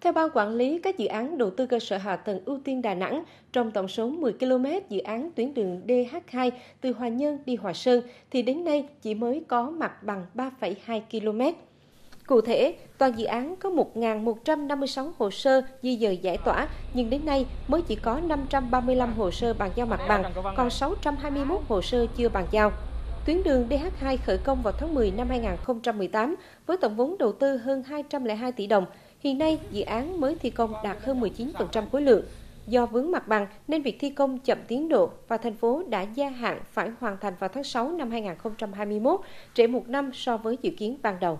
Theo Ban Quản lý các dự án đầu tư cơ sở hạ tầng ưu tiên Đà Nẵng, trong tổng số 10 km dự án tuyến đường DH2 từ Hòa Nhơn đi Hòa Sơn, thì đến nay chỉ mới có mặt bằng 3,2 km. Cụ thể, toàn dự án có 1.156 hồ sơ di dời giải tỏa, nhưng đến nay mới chỉ có 535 hồ sơ bàn giao mặt bằng, còn 621 hồ sơ chưa bàn giao. Tuyến đường DH2 khởi công vào tháng 10 năm 2018 với tổng vốn đầu tư hơn 202 tỷ đồng. Hiện nay, dự án mới thi công đạt hơn 19% khối lượng. Do vướng mặt bằng nên việc thi công chậm tiến độ và thành phố đã gia hạn phải hoàn thành vào tháng 6 năm 2021, trễ một năm so với dự kiến ban đầu.